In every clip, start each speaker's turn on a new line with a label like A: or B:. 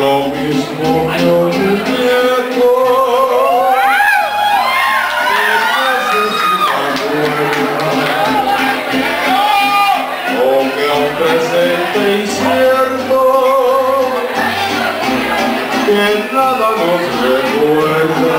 A: lo mismo que hoy viviendo que o que aún presente y cierto que nada nos recuerda.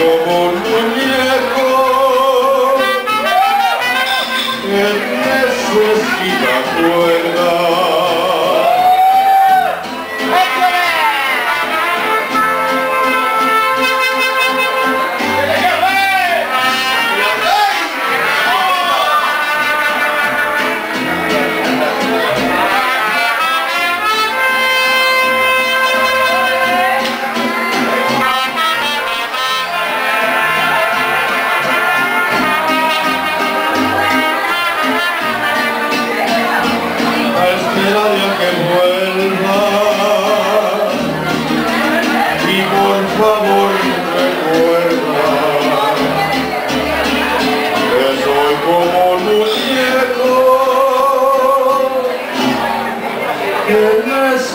A: como un muñeco en su esquina cuerda.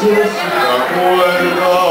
A: Yes.